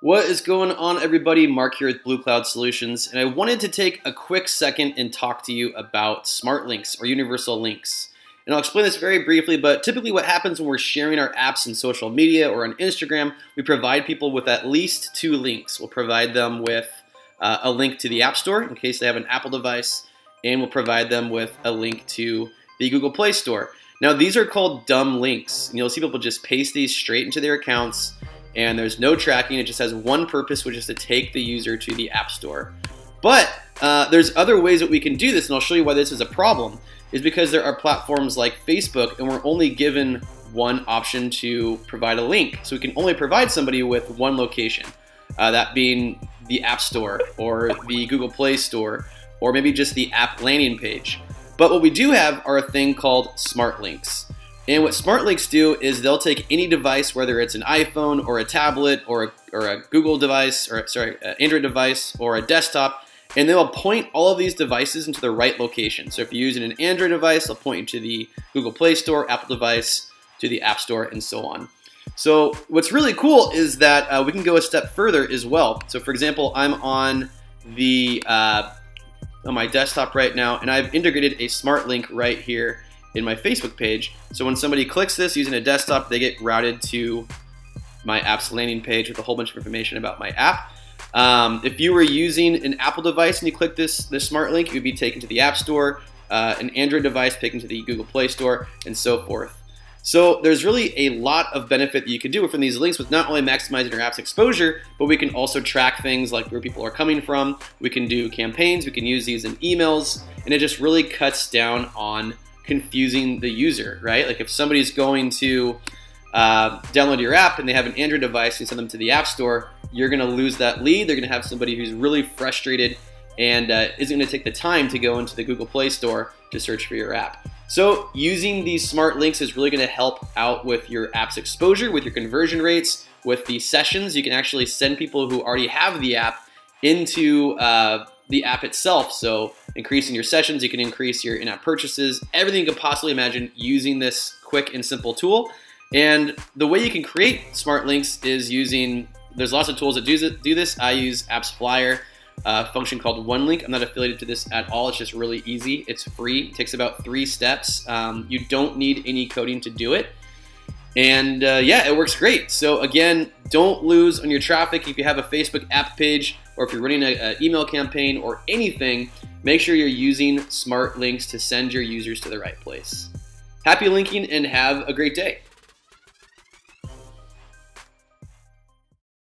What is going on, everybody? Mark here with Bluecloud Solutions, and I wanted to take a quick second and talk to you about smart links or universal links. And I'll explain this very briefly, but typically what happens when we're sharing our apps in social media or on Instagram, we provide people with at least two links. We'll provide them with uh, a link to the App Store in case they have an Apple device, and we'll provide them with a link to the Google Play Store. Now, these are called dumb links. And you'll see people just paste these straight into their accounts and there's no tracking. It just has one purpose, which is to take the user to the App Store. But uh, there's other ways that we can do this, and I'll show you why this is a problem. Is because there are platforms like Facebook, and we're only given one option to provide a link. So we can only provide somebody with one location, uh, that being the App Store or the Google Play Store, or maybe just the app landing page. But what we do have are a thing called smart links. And what smart links do is they'll take any device, whether it's an iPhone or a tablet or a, or a Google device, or sorry, an Android device or a desktop, and they'll point all of these devices into the right location. So if you're using an Android device, they'll point you to the Google Play Store, Apple device, to the App Store, and so on. So what's really cool is that uh, we can go a step further as well. So for example, I'm on the uh, on my desktop right now, and I've integrated a smart link right here in my Facebook page. So when somebody clicks this using a desktop, they get routed to my app's landing page with a whole bunch of information about my app. Um, if you were using an Apple device and you click this, this smart link, you'd be taken to the App Store, uh, an Android device taken to the Google Play Store, and so forth. So there's really a lot of benefit that you can do from these links with not only maximizing your app's exposure, but we can also track things like where people are coming from. We can do campaigns, we can use these in emails, and it just really cuts down on confusing the user, right? Like if somebody's going to uh, download your app and they have an Android device and send them to the App Store, you're going to lose that lead. They're going to have somebody who's really frustrated and uh, isn't going to take the time to go into the Google Play Store to search for your app. So using these smart links is really going to help out with your app's exposure, with your conversion rates, with the sessions. You can actually send people who already have the app into uh, the app itself. So increasing your sessions, you can increase your in-app purchases, everything you could possibly imagine using this quick and simple tool. And the way you can create smart links is using, there's lots of tools that do this. I use AppsFlyer, a function called OneLink. I'm not affiliated to this at all. It's just really easy. It's free. It takes about three steps. Um, you don't need any coding to do it. And uh, yeah, it works great. So again, don't lose on your traffic. If you have a Facebook app page or if you're running an email campaign or anything, make sure you're using smart links to send your users to the right place. Happy linking and have a great day.